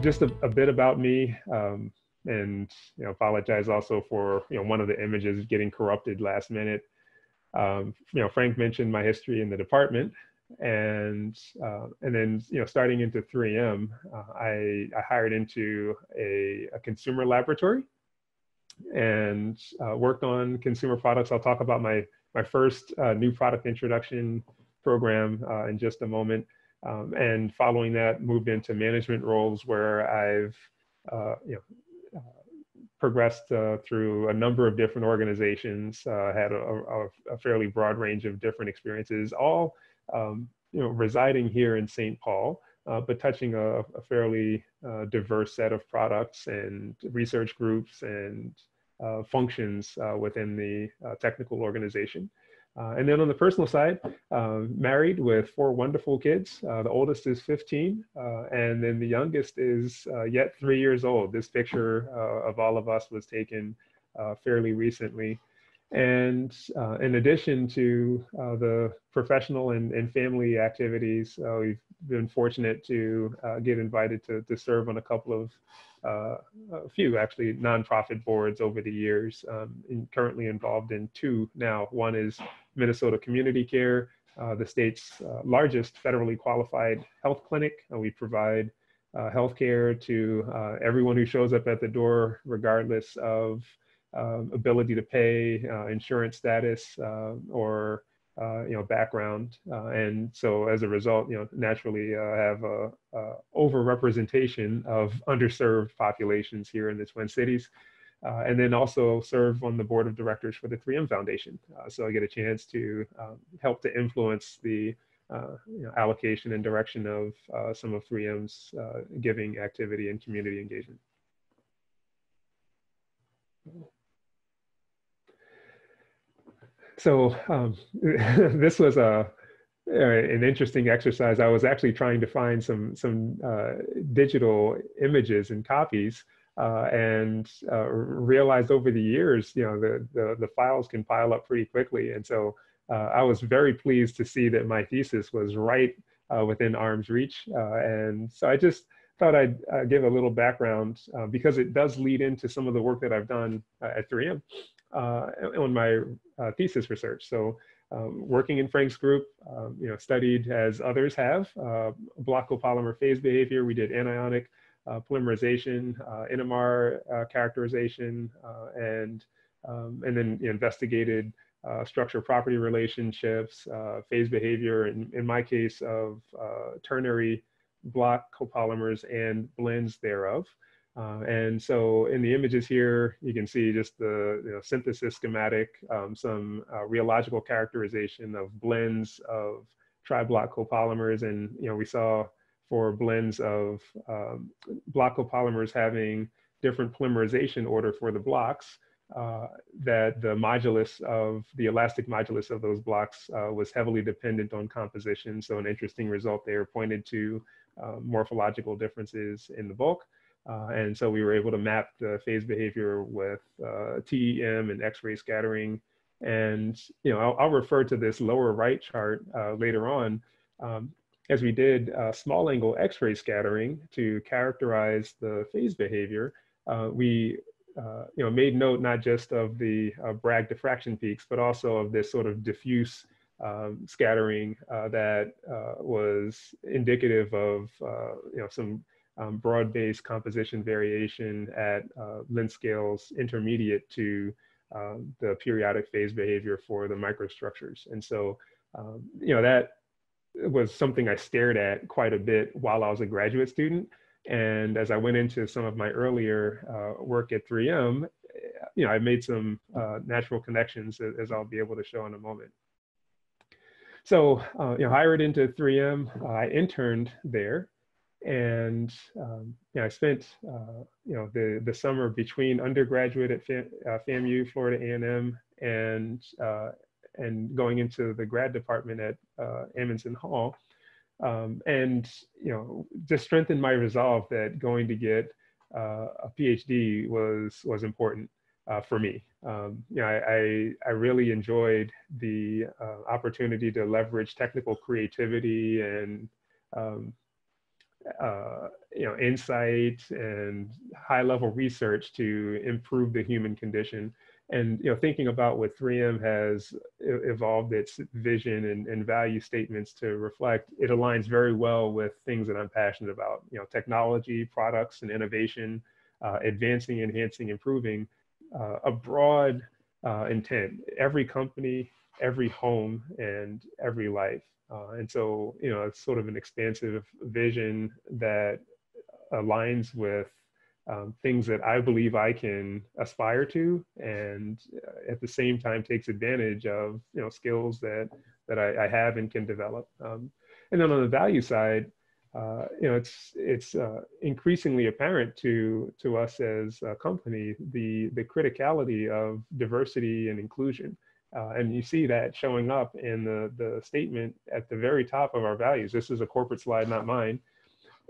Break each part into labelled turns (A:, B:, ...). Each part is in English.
A: just a, a, bit about me, um, and you know, apologize also for you know one of the images getting corrupted last minute. Um, you know, Frank mentioned my history in the department, and uh, and then you know, starting into 3M, uh, I, I hired into a, a consumer laboratory and uh, worked on consumer products. I'll talk about my my first uh, new product introduction program uh, in just a moment. Um, and following that, moved into management roles where I've uh, you know uh, progressed uh, through a number of different organizations, uh, had a, a, a, fairly broad range of different experiences, all um, you know residing here in St. Paul. Uh, but touching a, a fairly uh, diverse set of products and research groups and uh, functions within the technical organization. Uh, and then on the personal side, uh, married with four wonderful kids. Uh, the oldest is 15, uh, and then the youngest is uh, yet three years old. This picture uh, of all of us was taken fairly recently. And in addition to the professional and, and family activities, we've been fortunate to get invited to, to serve on a couple of a few actually nonprofit boards over the years, um, currently involved in two now. One is Minnesota Community Care, uh, the state's uh, largest federally qualified health clinic. we provide uh, health care to uh, everyone who shows up at the door, regardless of um, ability to pay, uh, insurance status, or uh, you know, background. And so as a result, you know, naturally have a, a overrepresentation of underserved populations here in the Twin Cities. Uh, and then also serve on the board of directors for the 3M Foundation. Uh, so I get a chance to um, help to influence the uh, you know, allocation and direction of some of 3M's giving activity and community engagement. so um, this was a an interesting exercise. I was actually trying to find some some uh, digital images and copies, uh, and uh, realized over the years, you know, the, the, the files can pile up pretty quickly. And so uh, I was very pleased to see that my thesis was right uh, within arm's reach. Uh, and so I just thought I'd give a little background because it does lead into some of the work that I've done at 3M uh, on my thesis research. So um, working in Frank's group, um, you know, studied as others have, uh, block copolymer phase behavior. We did anionic polymerization, uh, NMR uh, characterization, and, um, and then investigated structure property relationships, phase behavior, in, in my case of ternary block copolymers and blends thereof. Uh, and so in the images here, you can see just the you know, synthesis schematic, um, some uh, rheological characterization of blends of tri-block copolymers. And you know, we saw for blends of um, block copolymers having different polymerization order for the blocks, uh, that the modulus of the elastic modulus of those blocks uh, was heavily dependent on composition. So an interesting result there pointed to uh, morphological differences in the bulk. Uh, and so we were able to map the phase behavior with uh, TEM and X-ray scattering. And you know, I'll, I'll, refer to this lower right chart uh, later on, um, as we did uh, small angle X-ray scattering to characterize the phase behavior. Uh, we uh, you know, made note not just of the Bragg diffraction peaks, but also of this sort of diffuse um, scattering that was indicative of you know some um, broad-based composition variation at uh, length scales intermediate to um, the periodic phase behavior for the microstructures. And so, um, you know, that was something I stared at quite a bit while I was a graduate student. And as I went into some of my earlier uh, work at 3M, you know, I made some uh, natural connections as I'll be able to show in a moment. So, uh, you know, hired into 3M, I interned there and um, I spent uh, you know the the summer between undergraduate at uh, FAMU, Florida A&M, and uh, and going into the grad department at uh, Amundson Hall, um, and you know just strengthened my resolve that going to get uh, a PhD was was important uh, for me. Um, you know, I, I, I really enjoyed the opportunity to leverage technical creativity and um, uh, you know, insight and high level research to improve the human condition. And you know, thinking about what 3M has evolved its vision and, and value statements to reflect, it aligns very well with things that I'm passionate about. You know, technology, products, and innovation, uh, advancing, enhancing, improving, uh, a broad uh, intent. Every company, every home, and every life. Uh, and so, you know, it's sort of an expansive vision that aligns with um, things that I believe I can aspire to, and uh, at the same time takes advantage of you know skills that that I, I have and can develop. Um, and then on the value side, uh, you know, it's it's uh, increasingly apparent to to us as a company the the criticality of diversity and inclusion. Uh, and you see that showing up in the, the statement at the very top of our values. This is a corporate slide, not mine.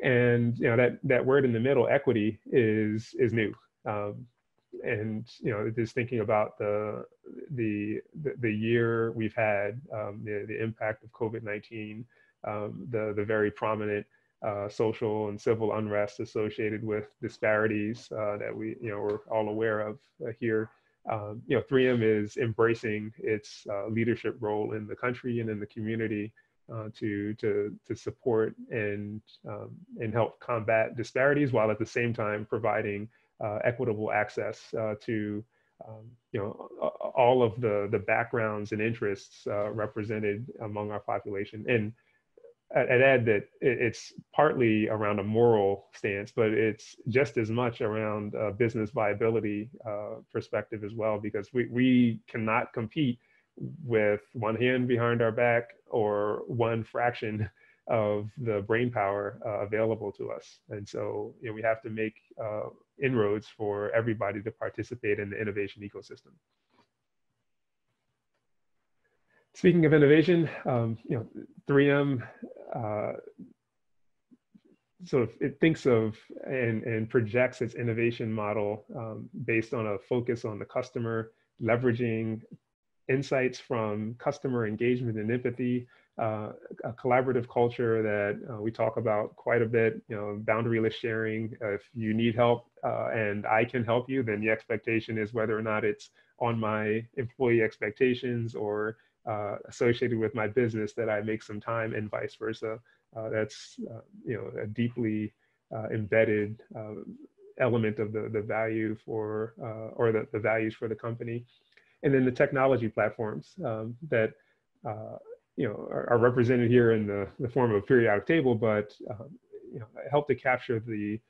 A: And you know that that word in the middle, equity, is is new. Um, and you know, just thinking about the the the, year we've had, um, the the impact of COVID nineteen, um, the the very prominent uh, social and civil unrest associated with disparities uh, that we you know we're all aware of uh, here um, you know, 3M is embracing its uh, leadership role in the country and in the community uh, to, to, to support and, um, and help combat disparities while at the same time providing uh, equitable access uh, to um, you know, all of the, the backgrounds and interests uh, represented among our population. And I'd add that it's partly around a moral stance, but it's just as much around a business viability uh, perspective as well, because we, we cannot compete with one hand behind our back or one fraction of the brain power uh, available to us. And so you know, we have to make uh, inroads for everybody to participate in the innovation ecosystem. Speaking of innovation, um, you know, 3M uh, sort of it thinks of and, and projects its innovation model um, based on a focus on the customer, leveraging insights from customer engagement and empathy, uh, a collaborative culture that uh, we talk about quite a bit, you know, boundaryless sharing. If you need help uh, and I can help you, then the expectation is whether or not it's on my employee expectations or uh, associated with my business that I make some time and vice versa. Uh, that's you know a deeply embedded element of the, the value for or the, the values for the company. And then the technology platforms um, that you know are, are, represented here in the, the form of a periodic table, but um, you know, help to capture the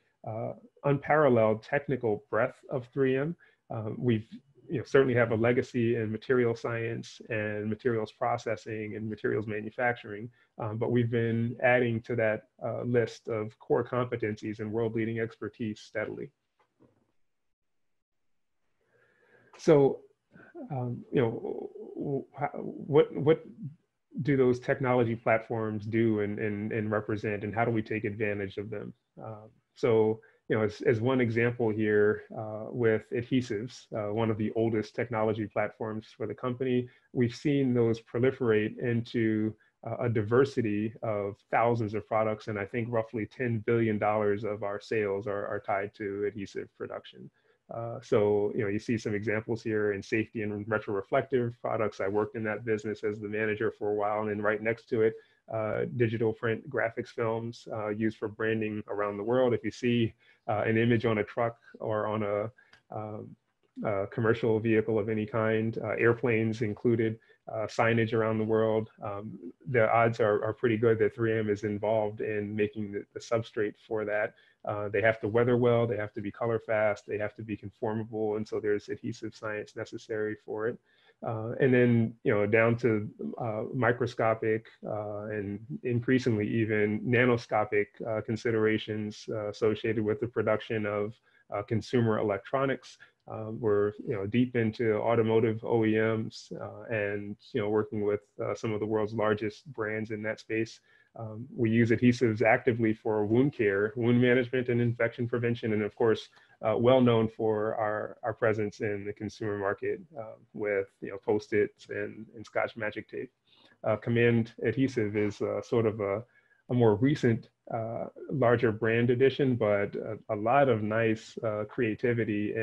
A: unparalleled technical breadth of 3M. Um, we've you know, certainly have a legacy in material science and materials processing and materials manufacturing, um, but we've been adding to that uh, list of core competencies and world leading expertise steadily. So, um, you know, what, what do those technology platforms do and, and, and represent and how do we take advantage of them? Um, so you know, as, as one example here uh, with adhesives, uh, one of the oldest technology platforms for the company, we've seen those proliferate into uh, a diversity of thousands of products. And I think roughly $10 billion of our sales are, are tied to adhesive production. Uh, so, you know, you see some examples here in safety and retroreflective products. I worked in that business as the manager for a while, and then right next to it, uh, digital print graphics films uh, used for branding around the world. If you see uh, an image on a truck or on a, um, a commercial vehicle of any kind, uh, airplanes included, signage around the world, um, the odds are, are pretty good that 3M is involved in making the, the substrate for that. Uh, they have to weather well, they have to be color fast, they have to be conformable, and so there's adhesive science necessary for it. Uh, and then you know down to uh, microscopic uh, and increasingly even nanoscopic uh, considerations uh, associated with the production of consumer electronics. Um, we're you know deep into automotive OEMs and you know working with some of the world's largest brands in that space. Um, we use adhesives actively for wound care, wound management, and infection prevention, and of course, uh, well known for our, our presence in the consumer market uh, with you know post-its and, and Scotch Magic Tape. Uh, Command adhesive is uh, sort of a, a more recent uh, larger brand addition, but a, a lot of nice uh, creativity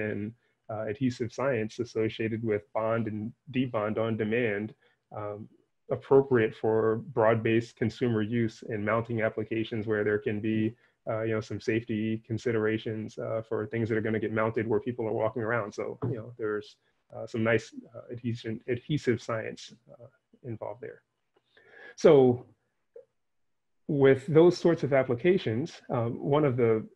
A: uh, adhesive science associated with bond and debond on demand, um, appropriate for broad-based consumer use in mounting applications where there can be uh, you know, some safety considerations uh, for things that are going to get mounted where people are walking around. So, you know, there's uh, some nice adhesion, adhesive science involved there. So with those sorts of applications, um, one of the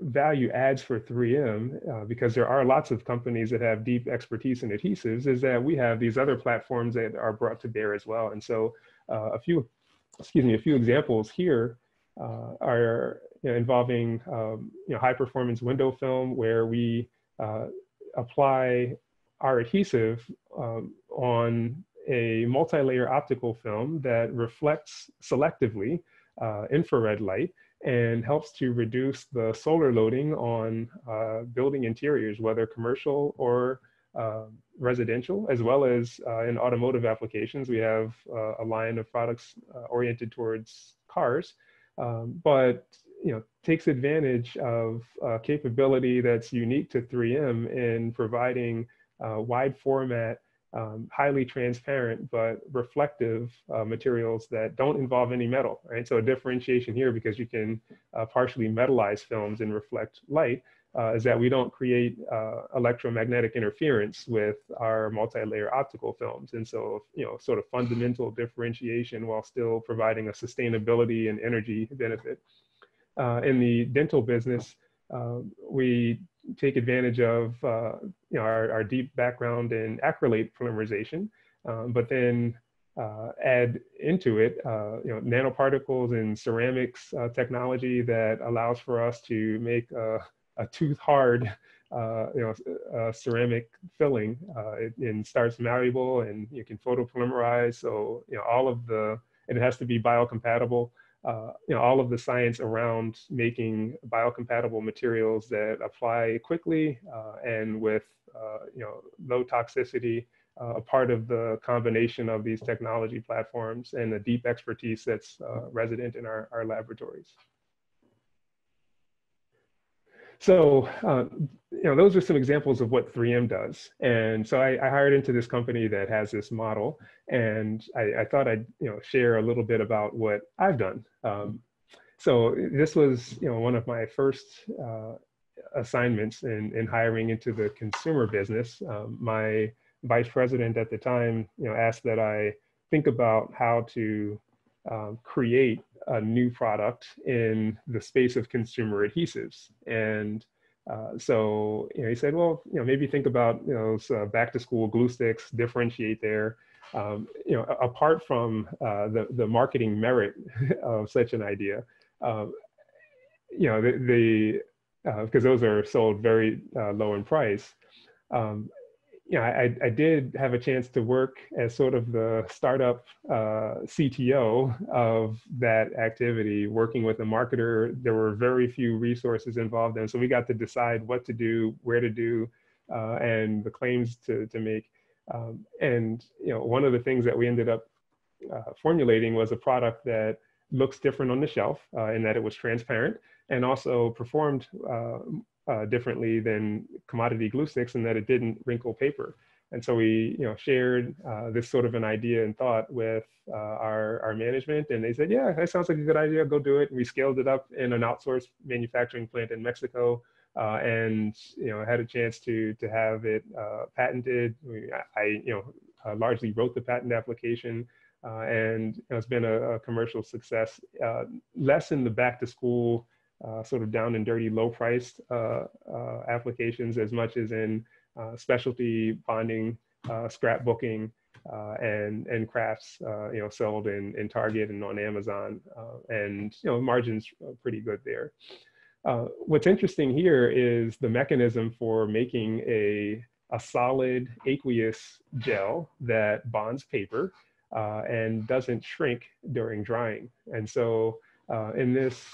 A: value adds for 3M, uh, because there are lots of companies that have deep expertise in adhesives, is that we have these other platforms that are brought to bear as well. And so uh, a few, excuse me, a few examples here uh, are you know, involving um, you know, high performance window film where we uh, apply our adhesive um, on a multi-layer optical film that reflects selectively uh, infrared light and helps to reduce the solar loading on uh, building interiors, whether commercial or uh, residential, as well as uh, in automotive applications. We have uh, a line of products uh, oriented towards cars, um, but you know takes advantage of a capability that's unique to 3M in providing wide format um, highly transparent but reflective uh, materials that don't involve any metal, right? So a differentiation here because you can uh, partially metallize films and reflect light uh, is that we don't create uh, electromagnetic interference with our multi-layer optical films. And so, you know, sort of fundamental differentiation while still providing a sustainability and energy benefit. Uh, in the dental business, uh, we take advantage of uh, you know, our, our, deep background in acrylate polymerization, um, but then uh, add into it uh, you know, nanoparticles and ceramics uh, technology that allows for us to make a, a tooth hard uh, you know, ceramic filling. It, it, starts malleable and you can photopolymerize. So you know, all of the, it has to be biocompatible uh, you know, all of the science around making biocompatible materials that apply quickly uh, and with, uh, you know, low toxicity, uh, a part of the combination of these technology platforms and the deep expertise that's uh, resident in our, our laboratories. So, uh, you know, those are some examples of what 3M does. And so I, I hired into this company that has this model, and I, I, thought I'd, you know, share a little bit about what I've done. Um, so this was, you know, one of my first uh, assignments in, in hiring into the consumer business. Um, my vice president at the time, you know, asked that I think about how to um, create a new product in the space of consumer adhesives. And uh, so, you know, he said, well, you know, maybe think about, you know, so back to school glue sticks, differentiate there. Um, you know, apart from uh, the, the marketing merit of such an idea, uh, you know, the, because uh, those are sold very uh, low in price, um, you know, I, I did have a chance to work as sort of the startup uh, CTO of that activity, working with a marketer. There were very few resources involved, and so we got to decide what to do, where to do, uh, and the claims to to make. Um, and you know, one of the things that we ended up uh, formulating was a product that looks different on the shelf uh, in that it was transparent and also performed uh, differently than commodity glue sticks in that it didn't wrinkle paper. And so we, you know, shared uh, this sort of an idea and thought with uh, our, our management, and they said, "Yeah, that sounds like a good idea. Go do it." And we scaled it up in an outsourced manufacturing plant in Mexico, uh, and you know, had a chance to to have it uh, patented. We, I, you know, uh, largely wrote the patent application, and you know, it's been a, a commercial success. less in the back to school sort of down and dirty, low priced uh, uh, applications as much as in specialty bonding, scrapbooking, and and crafts, you know, sold in in Target and on Amazon, and you know margins are pretty good there. Uh, what's interesting here is the mechanism for making a, a solid aqueous gel that bonds paper uh, and doesn't shrink during drying. And so uh, in this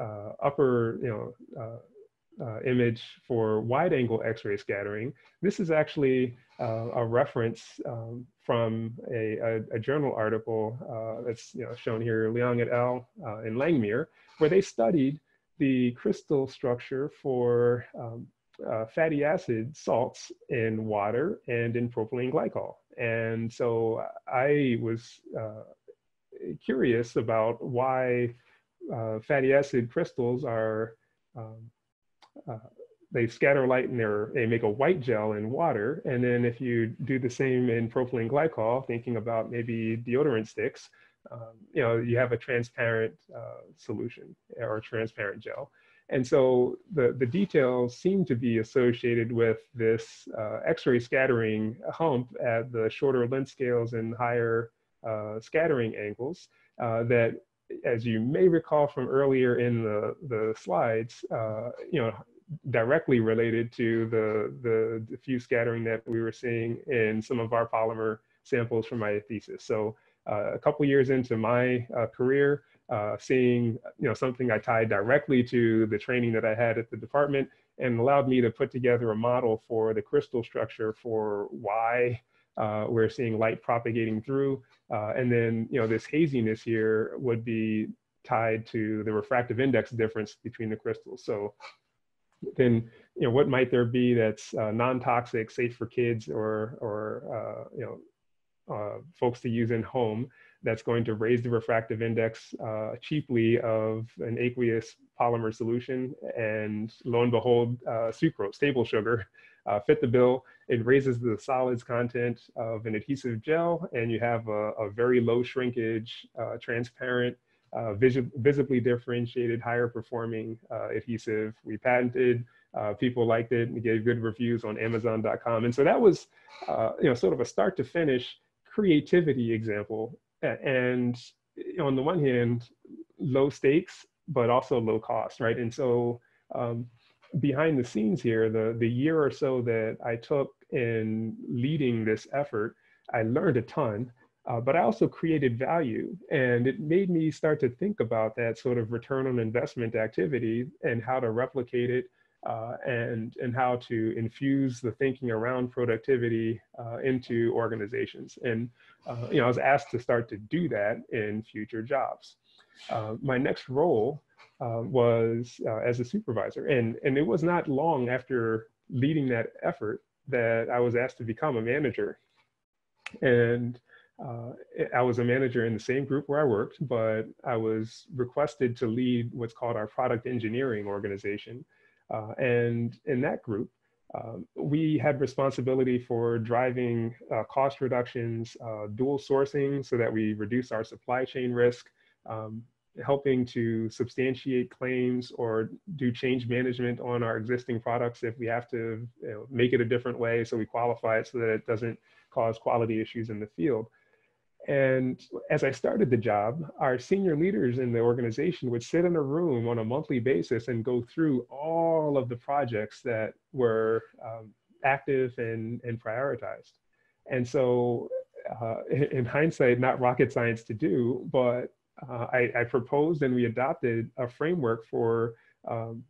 A: uh, upper, you know, uh, uh, image for wide angle X-ray scattering, this is actually a reference um, from a, a, a, journal article that's you know, shown here, Liang et al. in Langmuir, where they studied the crystal structure for um, uh, fatty acid salts in water and in propylene glycol. And so I was uh, curious about why uh, fatty acid crystals are, um, uh, they scatter light and they make a white gel in water. And then if you do the same in propylene glycol, thinking about maybe deodorant sticks, um, you know, you have a transparent uh, solution or transparent gel. And so the, the details seem to be associated with this uh, X-ray scattering hump at the shorter length scales and higher uh, scattering angles uh, that, as you may recall from earlier in the, the slides, uh, you know, directly related to the, the diffuse scattering that we were seeing in some of our polymer samples from my thesis. So uh, a couple years into my uh, career, uh, seeing you know something I tied directly to the training that I had at the department and allowed me to put together a model for the crystal structure for why uh, we're seeing light propagating through. Uh, and then you know this haziness here would be tied to the refractive index difference between the crystals. So then you know what might there be that's uh, non-toxic, safe for kids or or uh, you know uh, folks to use in home that's going to raise the refractive index uh, cheaply of an aqueous polymer solution. And lo and behold, sucrose, table sugar, uh, fit the bill. It raises the solids content of an adhesive gel, and you have a, a very low shrinkage, uh, transparent, uh, vis visibly differentiated, higher performing uh, adhesive. We patented. people liked it and gave good reviews on Amazon.com. And so that was, you know, sort of a start to finish creativity example and on the one hand, low stakes, but also low cost, right? And so um, behind the scenes here, the, the year or so that I took in leading this effort, I learned a ton, uh, but I also created value. And it made me start to think about that sort of return on investment activity and how to replicate it uh, and, and how to infuse the thinking around productivity uh, into organizations. And uh, you know, I was asked to start to do that in future jobs. Uh, my next role uh, was uh, as a supervisor, and, and it was not long after leading that effort that I was asked to become a manager. And I was a manager in the same group where I worked, but I was requested to lead what's called our product engineering organization, uh, and in that group, um, we had responsibility for driving uh, cost reductions, uh, dual sourcing so that we reduce our supply chain risk, um, helping to substantiate claims or do change management on our existing products if we have to you know, make it a different way so we qualify it so that it doesn't cause quality issues in the field. And as I started the job, our senior leaders in the organization would sit in a room on a monthly basis and go through all of the projects that were um, active and, and prioritized. And so, uh, in hindsight, not rocket science to do, but uh, I, I, proposed and we adopted a framework for um,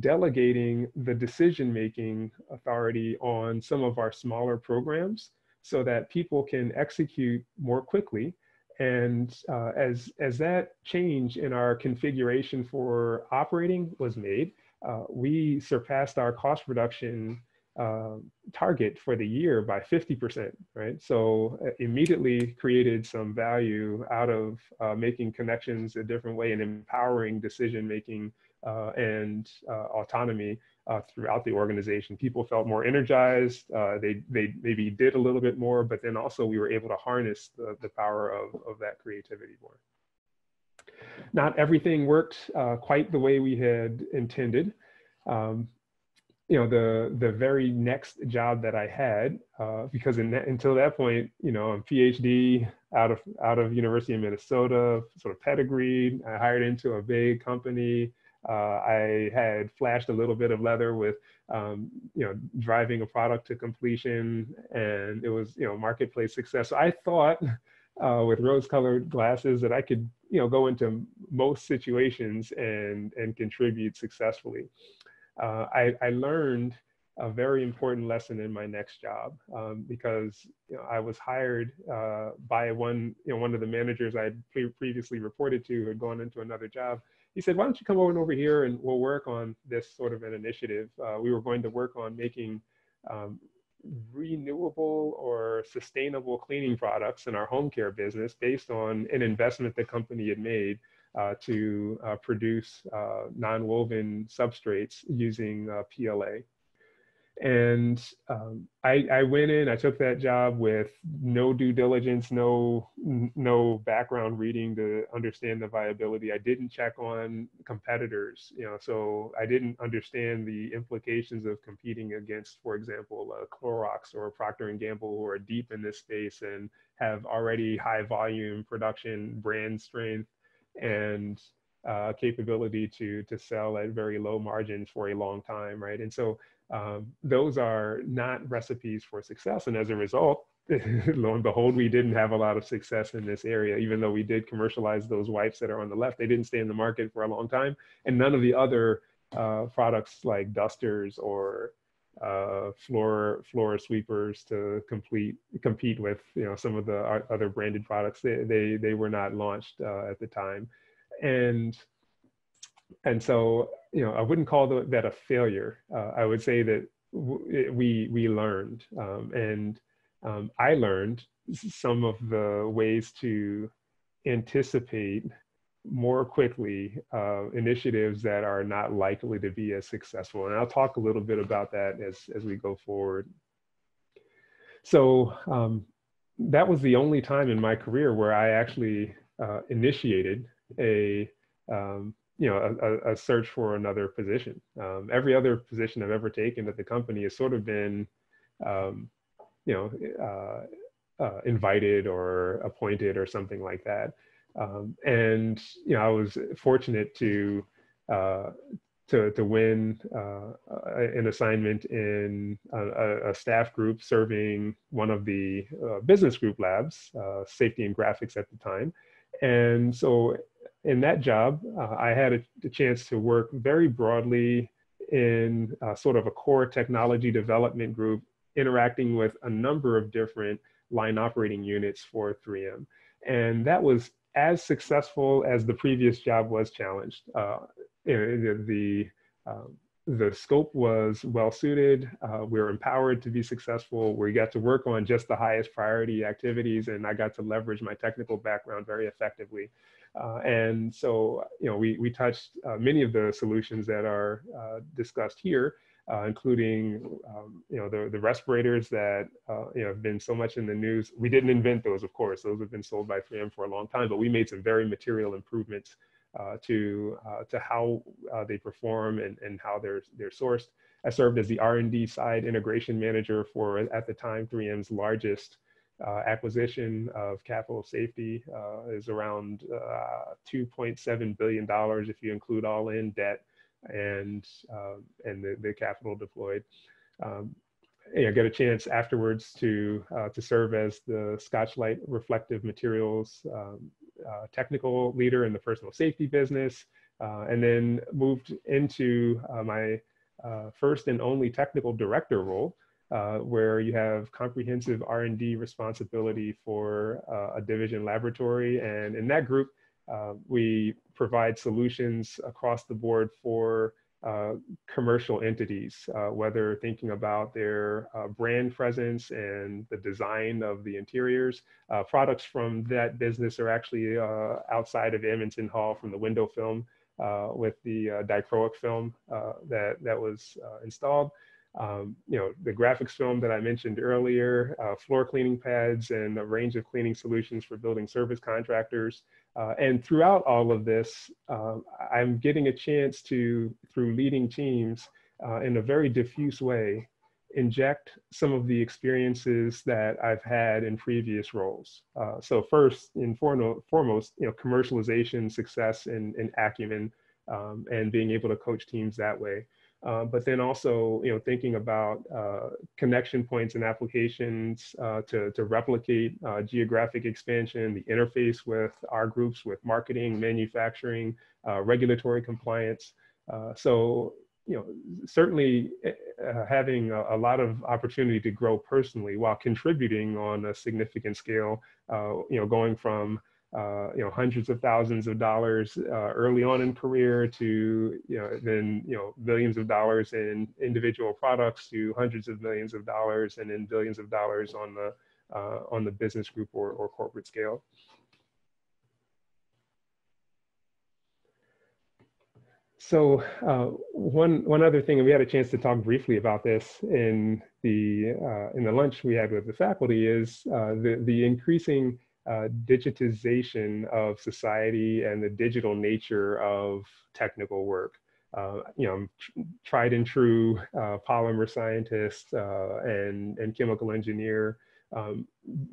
A: delegating the decision making authority on some of our smaller programs so that people can execute more quickly. And uh, as, as that change in our configuration for operating was made, uh, we surpassed our cost reduction uh, target for the year by 50%, right? So uh, immediately created some value out of uh, making connections a different way and empowering decision-making uh, and autonomy uh, throughout the organization. People felt more energized. They, they maybe did a little bit more, but then also we were able to harness the, the power of, of that creativity more. Not everything worked quite the way we had intended. Um, you know, the, the very next job that I had, uh, because that, until that point, you know, I'm PhD out of, out of University of Minnesota, sort of pedigreed, I hired into a big company, uh, I had flashed a little bit of leather with, um, you know, driving a product to completion, and it was, you know, marketplace success. So I thought uh, with rose-colored glasses that I could, you know, go into most situations and and contribute successfully. Uh, I, I learned a very important lesson in my next job um, because you know, I was hired uh, by one, you know, one of the managers I pre previously reported to who had gone into another job he said, why don't you come over over here and we'll work on this sort of an initiative. Uh, we were going to work on making um, renewable or sustainable cleaning products in our home care business based on an investment the company had made to uh, produce uh, non-woven substrates using uh, PLA. And um, I, I, went in, I took that job with no due diligence, no, no background reading to understand the viability. I didn't check on competitors, you know, so I didn't understand the implications of competing against, for example, a Clorox or a Procter & Gamble who are deep in this space and have already high volume production, brand strength, and uh, capability to to sell at very low margins for a long time, right? And so um, those are not recipes for success. And as a result, lo and behold, we didn't have a lot of success in this area, even though we did commercialize those wipes that are on the left. They didn't stay in the market for a long time. And none of the other uh, products like dusters or uh, floor floor sweepers to complete compete with you know some of the other branded products. They they, they were not launched uh, at the time. And and so you know i wouldn't call that a failure. Uh, i would say that we we learned um, and um, i learned some of the ways to anticipate more quickly uh, initiatives that are not likely to be as successful and i'll talk a little bit about that as as we go forward so um, that was the only time in my career where i actually uh, initiated a um, you know a, a, search for another position. Um, every other position I've ever taken at the company has sort of been, um, you know, uh, uh, invited or appointed or something like that. Um, and you know, I was fortunate to uh, to to win uh, an assignment in a, a, staff group serving one of the uh, business group labs, uh, safety and graphics at the time. And so in that job, uh, I had a, a, chance to work very broadly in uh, sort of a core technology development group, interacting with a number of different line operating units for 3M. And that was as successful as the previous job was challenged. Uh, the, um, the scope was well suited. Uh, we were empowered to be successful. We got to work on just the highest priority activities, and I got to leverage my technical background very effectively. Uh, and so, you know, we, we touched uh, many of the solutions that are uh, discussed here, uh, including, um, you know, the, the respirators that, uh, you know, have been so much in the news. We didn't invent those, of course. Those have been sold by 3M for a long time, but we made some very material improvements uh, to, to how they perform and, and how they're, they're sourced. I served as the R&D side integration manager for, at the time, 3M's largest uh, acquisition of capital safety uh, is around uh, $2.7 billion if you include all in debt and, um, and the, the capital deployed. Um, you know, get a chance afterwards to, uh, to serve as the Scotchlite reflective materials um, uh, technical leader in the personal safety business, uh, and then moved into my first and only technical director role, uh, where you have comprehensive R&D responsibility for uh, a division laboratory. And in that group, uh, we provide solutions across the board for uh, commercial entities, uh, whether thinking about their uh, brand presence and the design of the interiors. products from that business are actually outside of Amundson Hall from the window film with the dichroic film that, that was installed um, you know, the graphics film that I mentioned earlier, uh, floor cleaning pads, and a range of cleaning solutions for building service contractors. Uh, and throughout all of this, uh, I'm getting a chance to, through leading teams uh, in a very diffuse way, inject some of the experiences that I've had in previous roles. Uh, so first and foremost, you know, commercialization, success, and, and acumen, um, and being able to coach teams that way. Uh, but then also, you know, thinking about uh, connection points and applications uh, to, to replicate uh, geographic expansion, the interface with our groups with marketing, manufacturing, uh, regulatory compliance. so, you know, certainly having a, a, lot of opportunity to grow personally while contributing on a significant scale, you know, going from uh, you know hundreds of thousands of dollars uh, early on in career to you know then you know billions of dollars in individual products to hundreds of millions of dollars and then billions of dollars on the uh, on the business group or, or corporate scale. So uh, one one other thing, and we had a chance to talk briefly about this in the uh, in the lunch we had with the faculty, is uh, the the increasing uh, digitization of society and the digital nature of technical work. Uh, you know, tried and true uh, polymer scientist uh, and and chemical engineer. Um,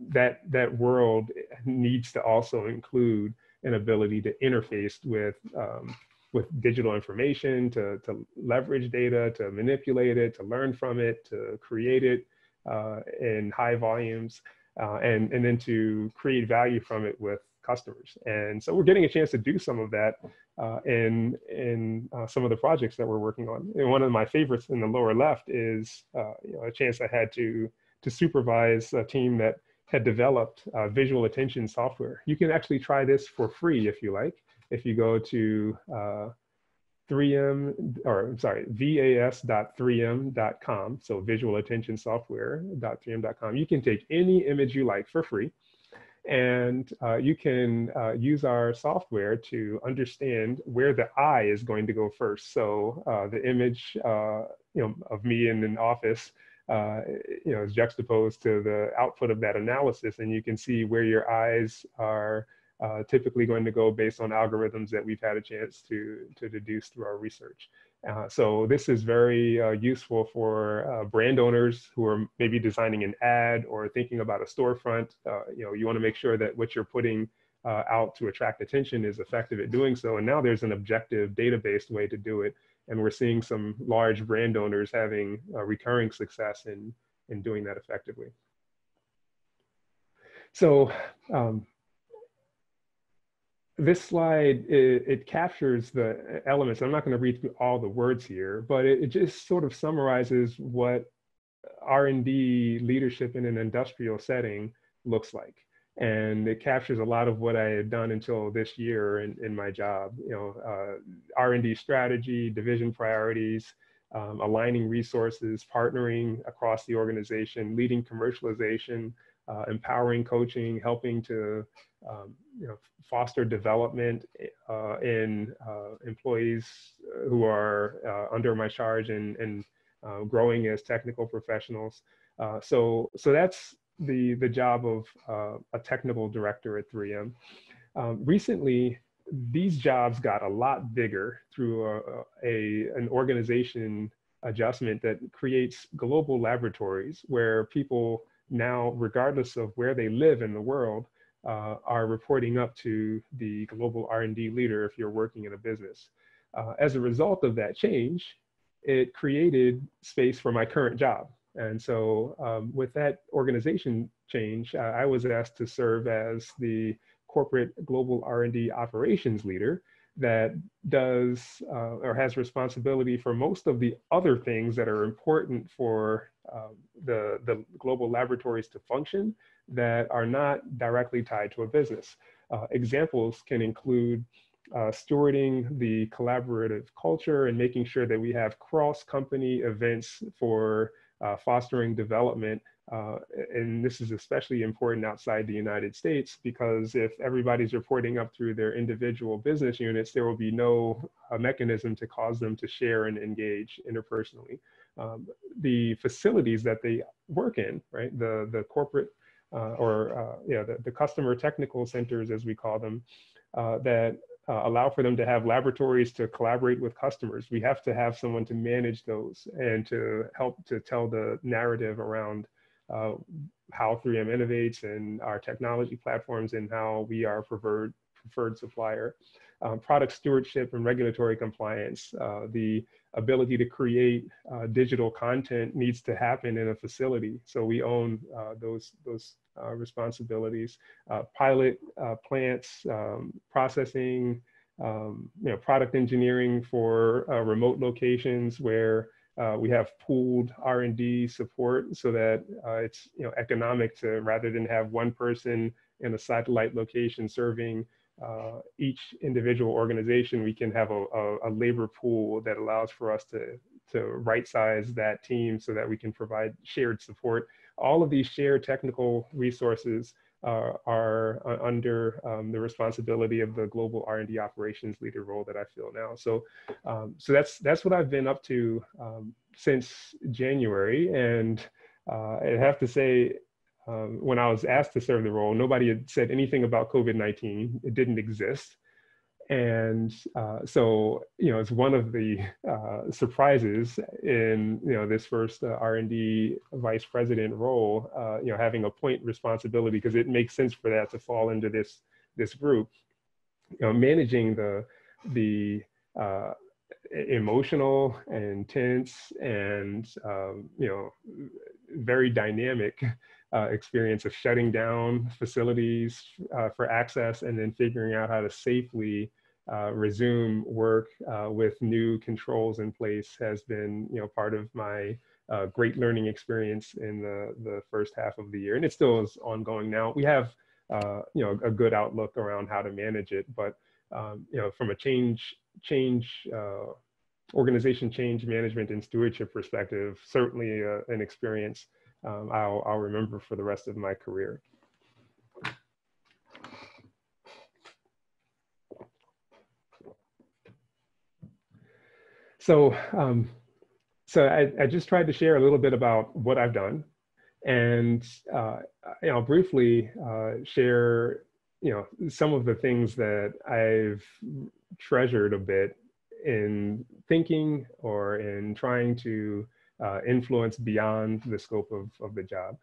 A: that that world needs to also include an ability to interface with um, with digital information, to to leverage data, to manipulate it, to learn from it, to create it uh, in high volumes uh, and, and then to create value from it with customers. And so we're getting a chance to do some of that uh, in, in uh, some of the projects that we're working on. And one of my favorites in the lower left is uh, you know, a chance I had to, to supervise a team that had developed uh, visual attention software. You can actually try this for free if you like. If you go to uh, 3M, or sorry, vas.3m.com, so visual attention software.3m.com. You can take any image you like for free, and uh, you can uh, use our software to understand where the eye is going to go first. So uh, the image, uh, you know, of me in an office, uh, you know, is juxtaposed to the output of that analysis, and you can see where your eyes are uh, typically going to go based on algorithms that we've had a chance to, to deduce through our research. Uh, so this is very uh, useful for uh, brand owners who are maybe designing an ad or thinking about a storefront. Uh, you know, you want to make sure that what you're putting uh, out to attract attention is effective at doing so. And now there's an objective data-based way to do it. And we're seeing some large brand owners having recurring success in, in doing that effectively. So um, this slide, it, it, captures the elements. I'm not going to read through all the words here, but it, it just sort of summarizes what R&D leadership in an industrial setting looks like. And it captures a lot of what I had done until this year in, in my job. You know, uh, R&D strategy, division priorities, um, aligning resources, partnering across the organization, leading commercialization, uh, empowering coaching, helping to um, you know, foster development uh, in uh, employees who are uh, under my charge and, and uh, growing as technical professionals. Uh, so, so that's the, the job of a technical director at 3M. Um, recently, these jobs got a lot bigger through a, a, an organization adjustment that creates global laboratories where people now, regardless of where they live in the world, uh, are reporting up to the global R&D leader if you're working in a business. Uh, as a result of that change, it created space for my current job. And so um, with that organization change, uh, I was asked to serve as the corporate global R&D operations leader that does uh, or has responsibility for most of the other things that are important for um, the, the global laboratories to function that are not directly tied to a business. Uh, examples can include uh, stewarding the collaborative culture and making sure that we have cross-company events for uh, fostering development uh, and this is especially important outside the United States because if everybody's reporting up through their individual business units, there will be no uh, mechanism to cause them to share and engage interpersonally. Um, the facilities that they work in, right, the, the corporate uh, or uh, yeah, the, the customer technical centers, as we call them, uh, that uh, allow for them to have laboratories to collaborate with customers. We have to have someone to manage those and to help to tell the narrative around uh, how 3M innovates and our technology platforms and how we are preferred, preferred supplier. Um, product stewardship and regulatory compliance, uh, the ability to create uh, digital content needs to happen in a facility. So we own uh, those, those uh, responsibilities. Pilot plants, um, processing, um, you know, product engineering for remote locations where uh, we have pooled R&D support so that uh, it's you know economic to rather than have one person in a satellite location serving uh, each individual organization, we can have a, a, a, labor pool that allows for us to, to right size that team so that we can provide shared support. All of these shared technical resources uh, are uh, under um, the responsibility of the global R&D operations leader role that I feel now. So, um, so that's that's what I've been up to um, since January, and uh, I have to say, um, when I was asked to serve the role, nobody had said anything about COVID-19. It didn't exist. And uh, so, you know, it's one of the uh, surprises in, you know, this first uh, R&D vice president role, uh, you know, having a point responsibility because it makes sense for that to fall into this, this group. You know, managing the, the uh, emotional and intense and, um, you know, very dynamic uh, experience of shutting down facilities uh, for access and then figuring out how to safely uh, resume work uh, with new controls in place has been, you know, part of my uh, great learning experience in the, the first half of the year. And it still is ongoing now. We have, uh, you know, a good outlook around how to manage it, but, um, you know, from a change, change, uh, organization change management and stewardship perspective, certainly uh, an experience um, I'll, I'll remember for the rest of my career. So, um, so I, I, just tried to share a little bit about what I've done, and uh, know, briefly uh, share you know some of the things that I've treasured a bit in thinking or in trying to uh, influence beyond the scope of, of the job.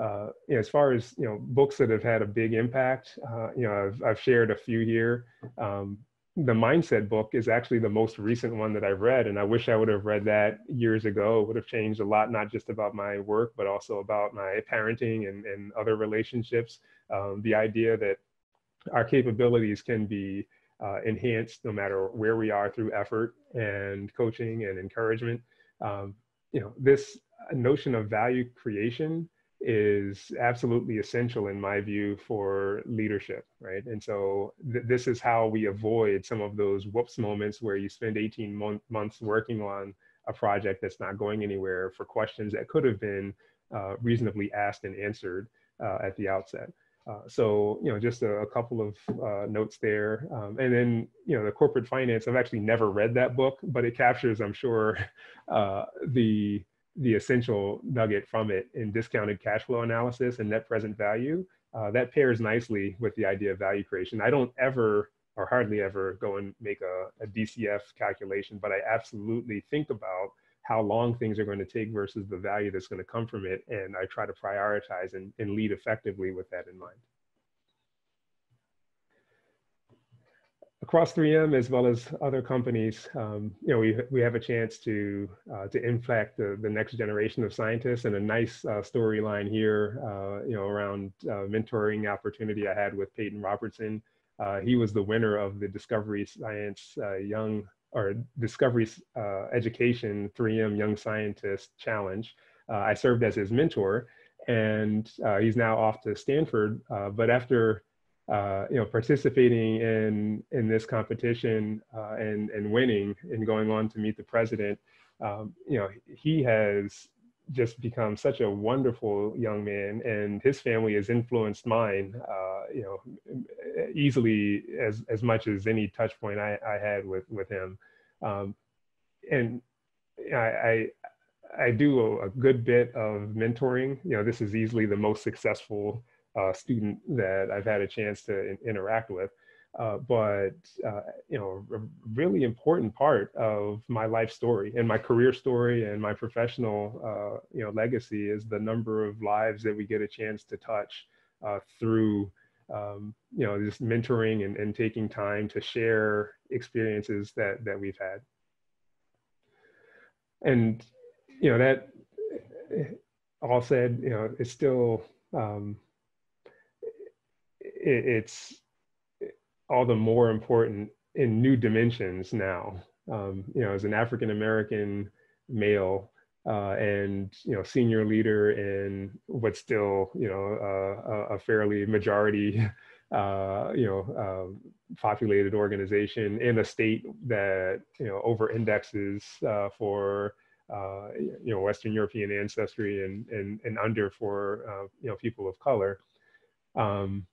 A: Uh, you know, as far as you know, books that have had a big impact, uh, you know, I've, I've shared a few here. Um, the mindset book is actually the most recent one that I've read, and I wish I would have read that years ago. It would have changed a lot, not just about my work, but also about my parenting and, and other relationships. Um, the idea that our capabilities can be uh, enhanced no matter where we are through effort and coaching and encouragement. Um, you know, this notion of value creation is absolutely essential in my view for leadership right? And so th- this is how we avoid some of those whoops moments where you spend 18 mon- months working on a project that's not going anywhere for questions that could have been uh, reasonably asked and answered uh, at the outset. Uh, so you know just a, a couple of uh, notes there. Um, and then you know the corporate finance i've actually never read that book but it captures i'm sure uh, the the essential nugget from it in discounted cash flow analysis and net present value, uh, that pairs nicely with the idea of value creation. I don't ever or hardly ever go and make a, a DCF calculation, but I absolutely think about how long things are going to take versus the value that's going to come from it. And I try to prioritize and, and lead effectively with that in mind. Across 3M as well as other companies, um, you know, we, we have a chance to, uh, to impact the, the next generation of scientists and a nice uh, storyline here, uh, you know, around uh, mentoring opportunity I had with Peyton Robertson. Uh, he was the winner of the Discovery Science uh, Young or Discovery Education 3M Young Scientist Challenge. I served as his mentor and he's now off to Stanford. but after uh, you know, participating in in this competition uh, and and winning and going on to meet the president, um, you know, he has just become such a wonderful young man, and his family has influenced mine, uh, you know, easily as as much as any touch point I, I had with with him, um, and I, I I do a, a, good bit of mentoring. You know, this is easily the most successful uh, student that I've had a chance to in, interact with. Uh, but uh, you know, a really important part of my life story and my career story and my professional uh, you know legacy is the number of lives that we get a chance to touch uh, through um, you know just mentoring and, and taking time to share experiences that that we've had. And you know that all said, you know, it's still um, it, it's all the more important in new dimensions now. Um, you know, as an African American male, uh, and you know senior leader in what's still you know uh, a fairly majority uh, you know um, populated organization in a state that you know over indexes uh, for uh, you know Western European ancestry and and, and under for uh, you know people of color. Um,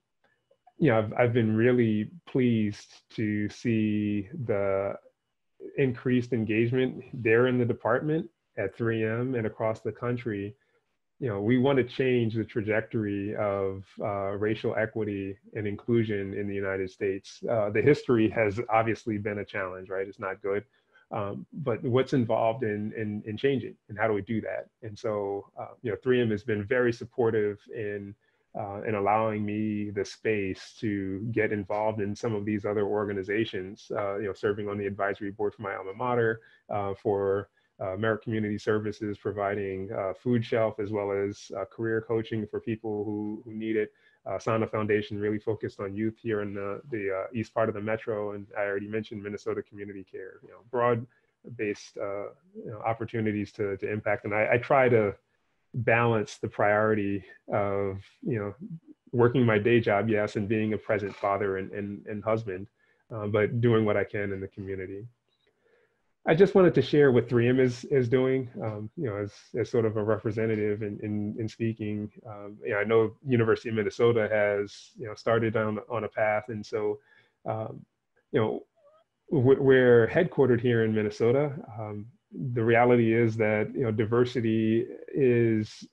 A: you know, I've, I've been really pleased to see the increased engagement there in the department at 3M and across the country, you know, we want to change the trajectory of uh, racial equity and inclusion in the United States. Uh, the history has obviously been a challenge, right? It's not good. Um, but what's involved in, in, in changing and how do we do that? And so, uh, you know, 3M has been very supportive in uh, and allowing me the space to get involved in some of these other organizations, uh, you know, serving on the advisory board for my alma mater, uh, for uh, Merrick Community Services providing uh, food shelf as well as uh, career coaching for people who, who need it. Uh, Sanneh Foundation really focused on youth here in the, the east part of the metro, and I already mentioned Minnesota Community Care. You know, broad-based you know, opportunities to, to impact, and I, I try to balance the priority of you know working my day job, yes, and being a present father and and, and husband, uh, but doing what I can in the community. I just wanted to share what 3M is is doing, um, you know, as, as sort of a representative in in, in speaking. Um, you know, I know University of Minnesota has you know started on on a path, and so um, you know we're headquartered here in Minnesota. The reality is that you know diversity is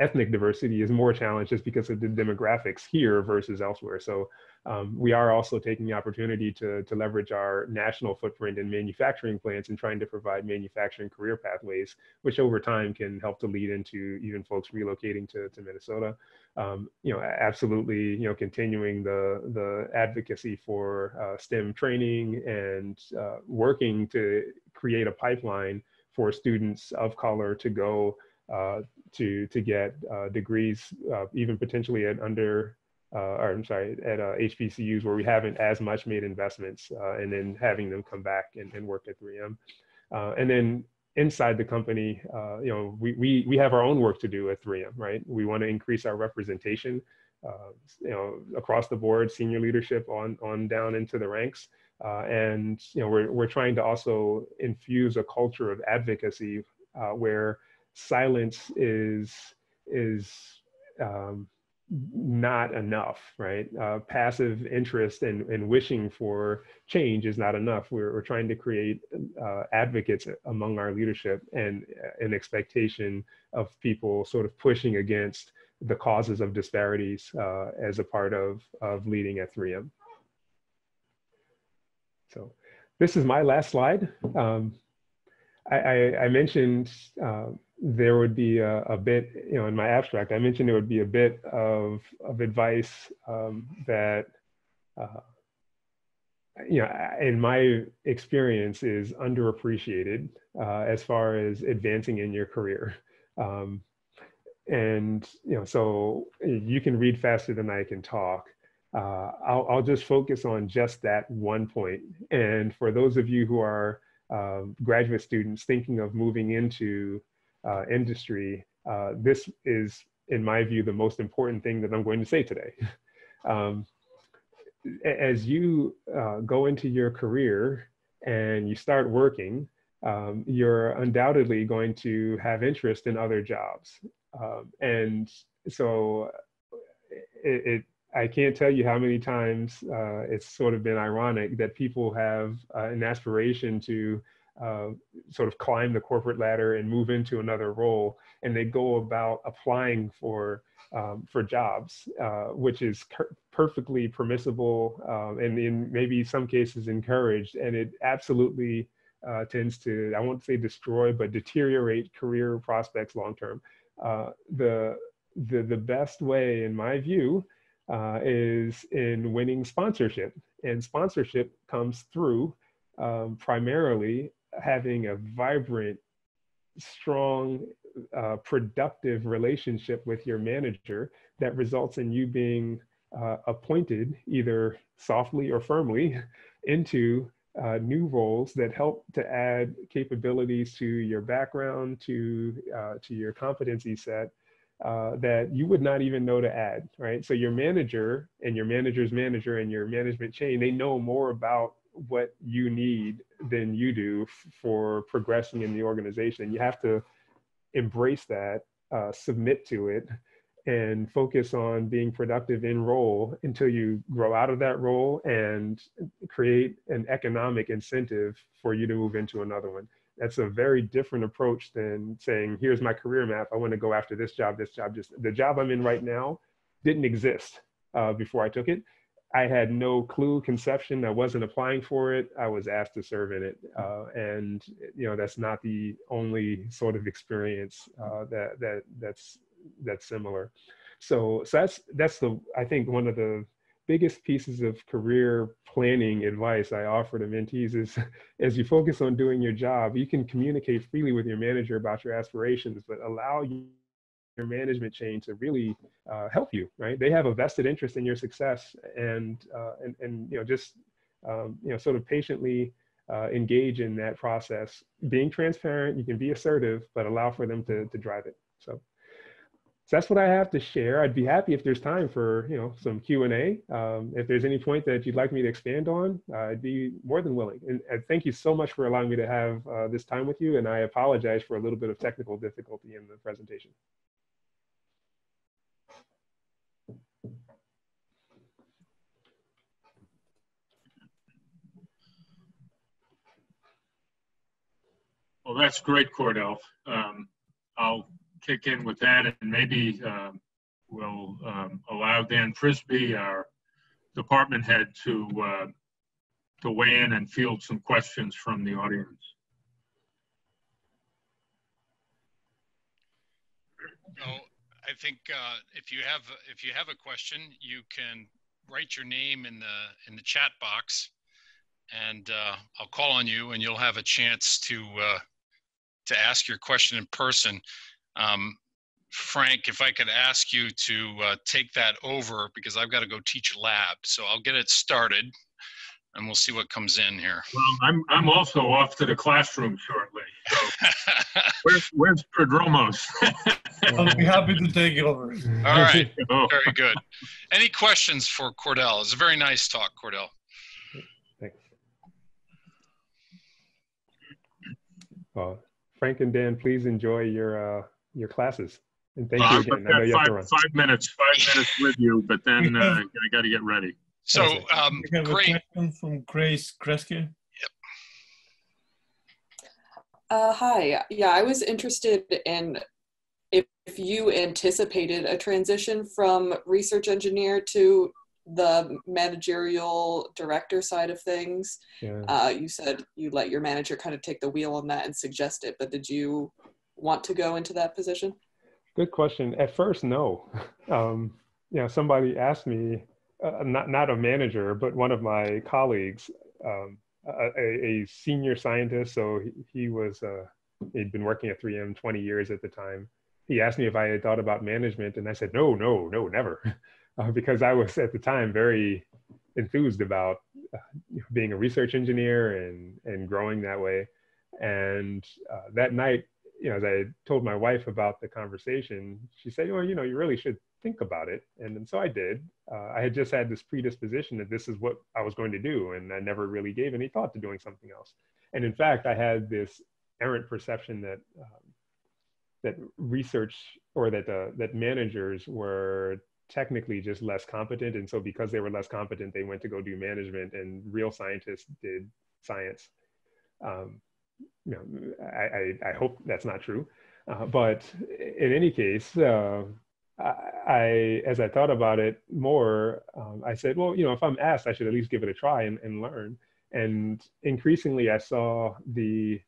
A: ethnic diversity is more challenged just because of the demographics here versus elsewhere. So um, we are also taking the opportunity to, to leverage our national footprint in manufacturing plants and trying to provide manufacturing career pathways, which over time can help to lead into even folks relocating to, to Minnesota. Um, you know, absolutely, you know, continuing the, the advocacy for uh, STEM training and uh, working to create a pipeline for students of color to go uh, to to get uh, degrees, uh, even potentially at under, or I'm sorry, at HBCUs where we haven't as much made investments, and then having them come back and, and work at 3M, and then inside the company, uh, you know, we, we, we have our own work to do at 3M, right? We want to increase our representation, uh, you know, across the board, senior leadership on, on down into the ranks. Uh, and, you know, we're, we're trying to also infuse a culture of advocacy where silence is is um, not enough, right? Uh, passive interest and, and wishing for change is not enough. We're, we're trying to create uh, advocates among our leadership and an expectation of people sort of pushing against the causes of disparities uh, as a part of, of leading at 3M. So this is my last slide. Um, I, I, I, mentioned uh, there would be a, a, bit, you know, in my abstract, I mentioned there would be a bit of, of advice um, that, uh, you know, in my experience is underappreciated uh, as far as advancing in your career. Um, and, you know, so you can read faster than I can talk. Uh, I'll, I'll just focus on just that one point. And for those of you who are um, graduate students thinking of moving into uh, industry, uh, this is, in my view, the most important thing that I'm going to say today. um, as you uh, go into your career and you start working, um, you're undoubtedly going to have interest in other jobs. Um, and so it, it, I can't tell you how many times uh, it's sort of been ironic that people have uh, an aspiration to uh, sort of climb the corporate ladder and move into another role, and they go about applying for um, for jobs, uh, which is perfectly permissible um, and in maybe some cases encouraged, and it absolutely uh, tends to I won't say destroy, but deteriorate career prospects long term. Uh, the the the best way, in my view, uh, is in winning sponsorship, and sponsorship comes through um, primarily having a vibrant, strong, uh, productive relationship with your manager that results in you being uh, appointed either softly or firmly into uh, new roles that help to add capabilities to your background, to, uh, to your competency set uh, that you would not even know to add, right? So your manager and your manager's manager and your management chain, they know more about what you need than you do for progressing in the organization. You have to embrace that, uh, submit to it, and focus on being productive in role until you grow out of that role and create an economic incentive for you to move into another one. That's a very different approach than saying, here's my career map. I want to go after this job, this job, just the job I'm in right now didn't exist uh, before I took it. I had no clue, conception. I wasn't applying for it. I was asked to serve in it, uh, and you know that's not the only sort of experience uh, that that that's that's similar. So, so that's that's the I think one of the biggest pieces of career planning advice I offer to mentees is as you focus on doing your job, you can communicate freely with your manager about your aspirations, but allow your management chain to really uh, help you, right? They have a vested interest in your success and, uh, and, and, you know, just, um, you know, sort of patiently uh, engage in that process. Being transparent, you can be assertive, but allow for them to, to drive it. So. So that's what I have to share. I'd be happy if there's time for you know some Q and A. Um, if there's any point that you'd like me to expand on, uh, I'd be more than willing. And, and, thank you so much for allowing me to have uh, this time with you. And I apologize for a little bit of technical difficulty in the presentation.
B: Well, that's great, Cordell. Um, I'll kick in with that, and maybe uh, we'll um, allow Dan Frisbie, our department head, to uh, to weigh in and field some questions from the audience.
C: Well, I think uh, if you have if you have a question, you can write your name in the in the chat box, and uh, I'll call on you, and you'll have a chance to uh, to ask your question in person. Um, Frank, if I could ask you to uh, take that over because I've got to go teach lab. So I'll get it started and we'll see what comes in here.
B: Well, I'm, I'm also off to the classroom shortly. So where's, where's Prodromos?
D: I'll be happy to take it over.
C: All right. Very good. Any questions for Cordell? It's a very nice talk, Cordell.
A: Thanks. Well, Frank and Dan, please enjoy your uh, your classes. And thank you again. I know you
B: have to run. Five minutes, five minutes with you, but then uh, I got to get ready.
C: So, um,
D: we have great. a question from Grace Kresge. Yep.
E: Uh, hi. Yeah, I was interested in if, if you anticipated a transition from research engineer to the managerial director side of things. Yeah. Uh, you said you let your manager kind of take the wheel on that and suggest it, but did you want to go into that position?
A: Good question. At first, no. Um, you know, somebody asked me, uh, not not a manager, but one of my colleagues, um, a, a, senior scientist. So he, he was uh, he'd been working at 3M 20 years at the time. He asked me if I had thought about management, and I said, no, no, no, never, uh, because I was at the time very enthused about uh, being a research engineer and and growing that way. And uh, that night, you know, as I told my wife about the conversation, she said, "Well, you know, you really should think about it." And, and so I did. Uh, I had just had this predisposition that this is what I was going to do, and I never really gave any thought to doing something else. And in fact, I had this errant perception that um, that research or that uh, that managers were technically just less competent, and so because they were less competent, they went to go do management, and real scientists did science. Um, you know, I, I, I, hope that's not true. Uh, but in any case, uh, I, I, as I thought about it more, um, I said, well, you know, if I'm asked, I should at least give it a try and, and learn. And increasingly, I saw the,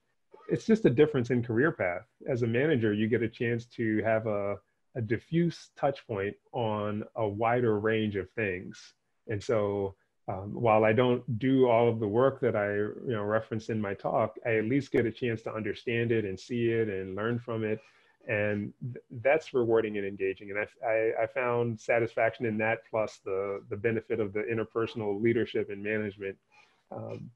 A: it's just a difference in career path. As a manager, you get a chance to have a, a diffuse touch point on a wider range of things. And so um, while I don't do all of the work that I you know referenced in my talk, I at least get a chance to understand it and see it and learn from it, and th- that's rewarding and engaging. And I, I, I, found satisfaction in that, plus the the benefit of the interpersonal leadership and management. Um,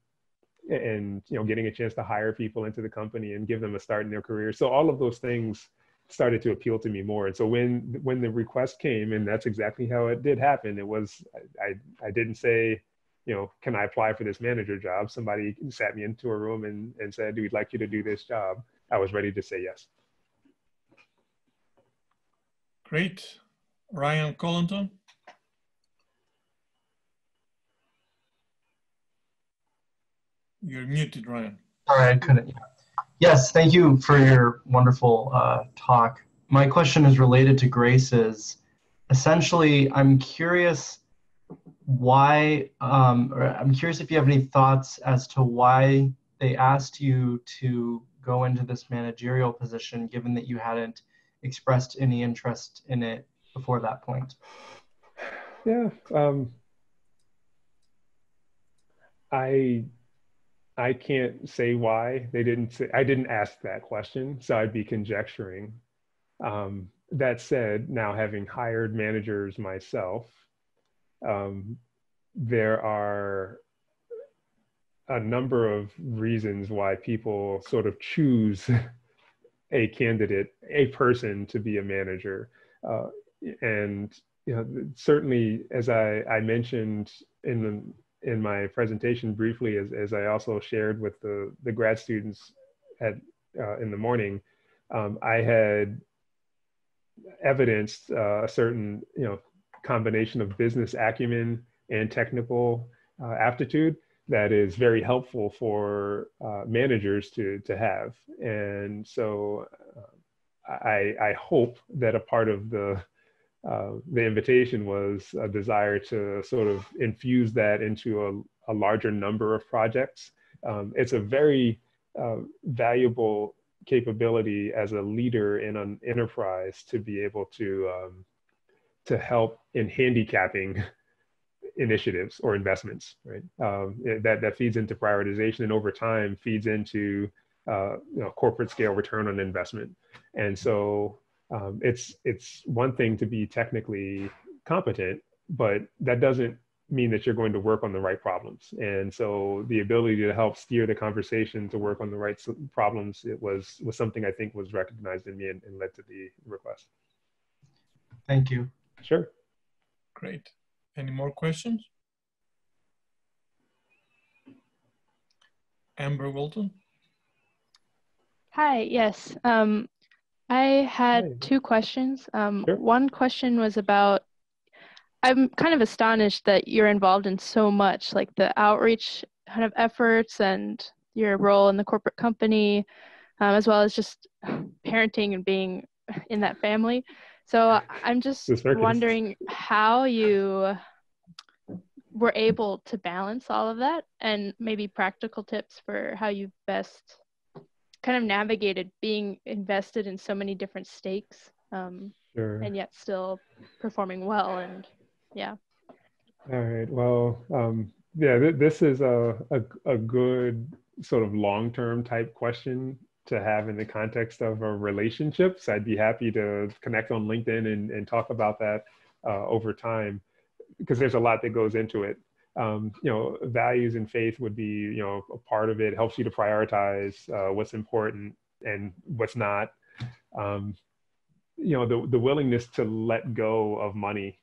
A: and you know getting a chance to hire people into the company and give them a start in their career so all of those things started to appeal to me more and so when when the request came and that's exactly how it did happen it was i i didn't say you know can i apply for this manager job somebody sat me into a room and and said "Do we'd like you to do this job i was ready to say yes
D: Great. Ryan Collington. You're muted, Ryan.
F: Sorry, I couldn't. Yes, thank you for your wonderful uh, talk. My question is related to Grace's. Essentially, I'm curious why, um, I'm curious if you have any thoughts as to why they asked you to go into this managerial position, given that you hadn't expressed any interest in it before that point.
A: Yeah, um, I I can't say why they didn't say, I didn't ask that question, so I'd be conjecturing. Um, that said, now having hired managers myself, um, there are a number of reasons why people sort of choose a candidate, a person to be a manager. Uh, and you know, certainly, as I, I mentioned in the in my presentation briefly, as, as I also shared with the, the grad students at, uh, in the morning, um, I had evidenced uh, a certain you know combination of business acumen and technical uh, aptitude that is very helpful for uh, managers to to have. And so, uh, I I hope that a part of the uh, the invitation was a desire to sort of infuse that into a, a larger number of projects. Um, it's a very uh, valuable capability as a leader in an enterprise to be able to um, to help in handicapping initiatives or investments, right? Um, that that feeds into prioritization, and over time feeds into uh, you know corporate scale return on investment. And so um, it's it's one thing to be technically competent, but that doesn't mean that you're going to work on the right problems. And so the ability to help steer the conversation to work on the right problems it was was something I think was recognized in me and, and led to the request.
F: Thank you.
A: Sure.
D: Great. Any more questions? Amber Walton.
G: Hi, yes. Um, I had two questions. Um,
A: Sure.
G: One question was about I'm kind of astonished that you're involved in so much, like the outreach kind of efforts and your role in the corporate company, um, as well as just parenting and being in that family. So I'm just wondering how you were able to balance all of that and maybe practical tips for how you best kind of navigated being invested in so many different stakes um,
A: Sure.
G: and yet still performing well and yeah
A: All right. Well, um, yeah, th- this is a, a, a good sort of long term type question to have in the context of a relationship. So I'd be happy to connect on LinkedIn and, and talk about that uh, over time because there's a lot that goes into it. Um, you know, values and faith would be, you know, a part of it. Helps you to prioritize uh, what's important and what's not. Um, you know, the the willingness to let go of money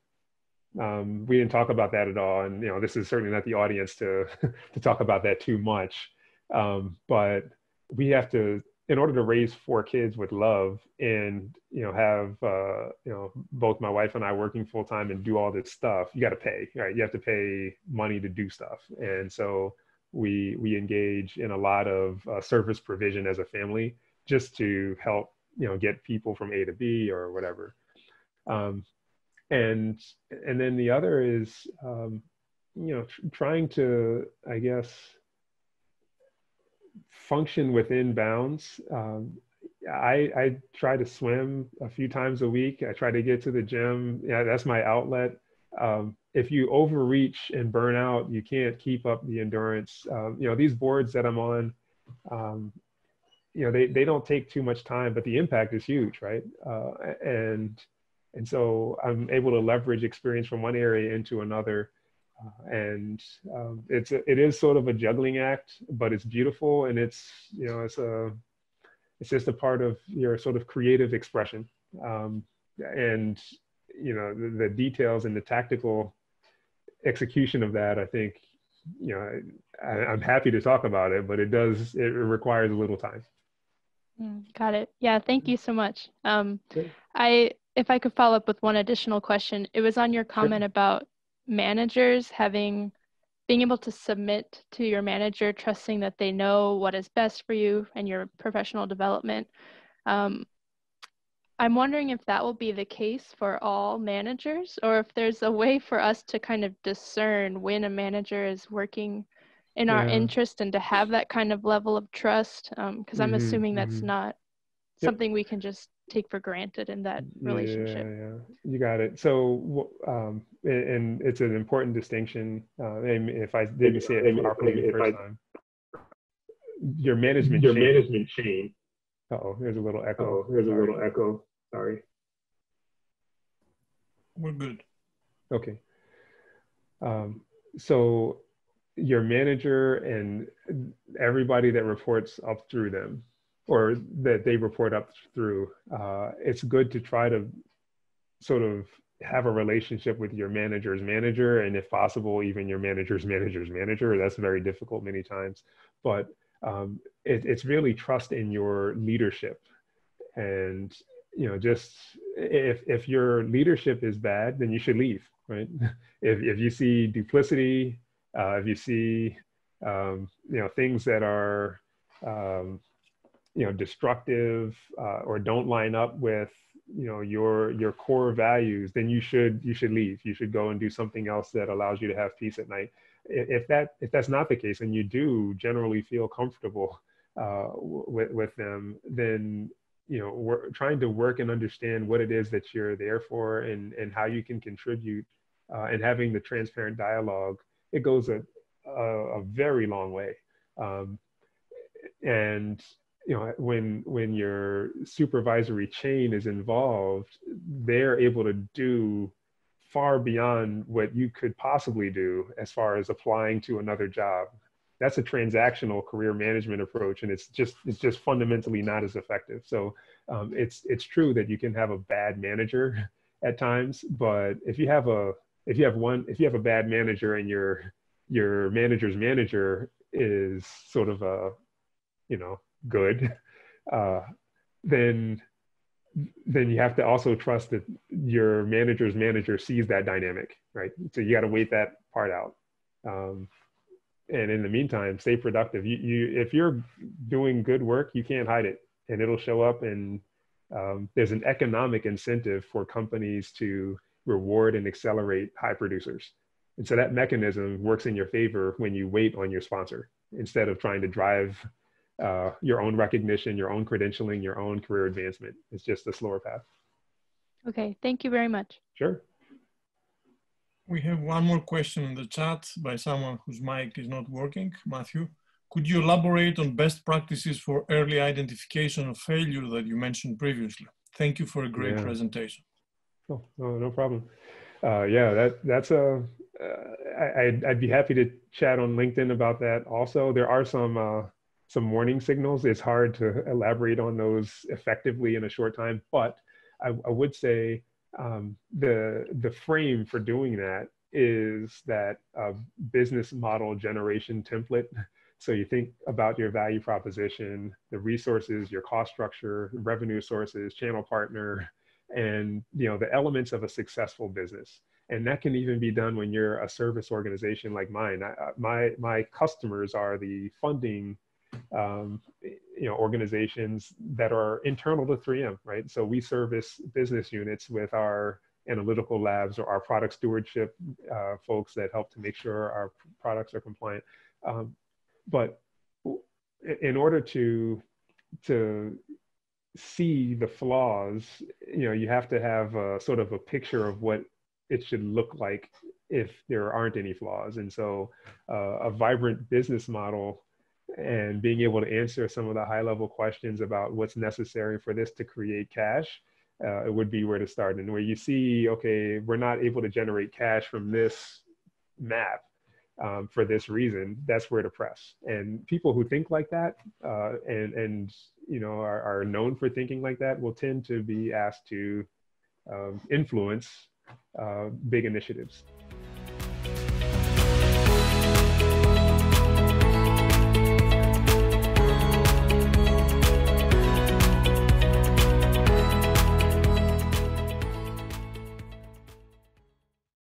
A: um, we didn't talk about that at all and you know this is certainly not the audience to to talk about that too much um, but we have to in order to raise four kids with love and you know have uh, you know both my wife and i working full time and do all this stuff you got to pay right? You have to pay money to do stuff. And so we we engage in a lot of uh, service provision as a family just to help you know get people from a to b or whatever. Um, and and then the other is um, you know tr- trying to i guess function within bounds. Um, I, I try to swim a few times a week. I try to get to the gym. Yeah that's my outlet. Um, if you overreach and burn out you can't keep up the endurance. Um, you know these boards that i'm on um, you know they, they don't take too much time but the impact is huge right? Uh, and and so I'm able to leverage experience from one area into another. Uh, and um, it's a, it is sort of a juggling act, but it's beautiful and it's you know it's a it's just a part of your sort of creative expression. Um, and you know the, the, details and the tactical execution of that, I think you know I, am happy to talk about it, but it does it requires a little time.
G: Mm, got it. Yeah, thank you so much. Um, I if I could follow up with one additional question, it was on your comment sure. about managers having being able to submit to your manager, trusting that they know what is best for you and your professional development. Um, I'm wondering if that will be the case for all managers, or if there's a way for us to kind of discern when a manager is working in yeah. our interest and to have that kind of level of trust. Because um, I'm mm-hmm, assuming that's mm-hmm. not yep. something we can just take for granted in that relationship.
A: Yeah, yeah, you got it. So, um, and it's an important distinction. Uh, and if I didn't say it properly the first time, your management,
H: your
A: chain.
H: management chain.
A: Oh, there's a little echo.
H: Oh, there's Sorry. a little echo. Sorry.
D: We're good.
A: Okay. Um, so your manager and everybody that reports up through them or that they report up through, uh, it's good to try to sort of have a relationship with your manager's manager and if possible even your manager's manager's manager. That's very difficult many times. But um, it, it's really trust in your leadership. And you know just if if your leadership is bad then you should leave right? If, if you see duplicity uh, if you see um, you know things that are um, you know destructive uh, or don't line up with you know your your core values then you should you should leave. You should go and do something else that allows you to have peace at night. If that if that's not the case and you do generally feel comfortable uh, with with them then you know we're trying to work and understand what it is that you're there for and and how you can contribute uh, and having the transparent dialogue it goes a a, a very long way. Um, and you know when when your supervisory chain is involved they're able to do far beyond what you could possibly do as far as applying to another job. That's a transactional career management approach and it's just it's just fundamentally not as effective. So um, it's it's true that you can have a bad manager at times but if you have a if you have one if you have a bad manager and your your manager's manager is sort of a you know good, uh, then then you have to also trust that your manager's manager sees that dynamic, right? So you got to wait that part out. Um, and in the meantime, stay productive. You, you, if you're doing good work, you can't hide it, and it'll show up. And um, there's an economic incentive for companies to reward and accelerate high producers. And so that mechanism works in your favor when you wait on your sponsor instead of trying to drive uh, your own recognition, your own credentialing, your own career advancement. It's just a slower path.
G: Okay, thank you very much.
A: Sure.
D: We have one more question in the chat by someone whose mic is not working. Matthew, could you elaborate on best practices for early identification of failure that you mentioned previously? Thank you for a great yeah. presentation.
A: Oh, no, no problem. Uh, yeah, that that's a. Uh, I, I'd, I'd be happy to chat on LinkedIn about that. Also, there are some uh, some warning signals. It's hard to elaborate on those effectively in a short time, but I, I would say um, the the frame for doing that is that uh, business model generation template. So you think about your value proposition, the resources, your cost structure, revenue sources, channel partner, and you know the elements of a successful business. And that can even be done when you're a service organization like mine. I, my my customers are the funding um, you know, organizations that are internal to 3M, right? So we service business units with our analytical labs or our product stewardship uh, folks that help to make sure our products are compliant. Um, but in order to to see the flaws, you know, you have to have a, sort of a picture of what it should look like if there aren't any flaws. And so, uh, a vibrant business model and being able to answer some of the high level questions about what's necessary for this to create cash uh, it would be where to start. And where you see okay we're not able to generate cash from this map um, for this reason that's where to press. And people who think like that uh, and and you know are, are known for thinking like that will tend to be asked to um, influence uh, big initiatives.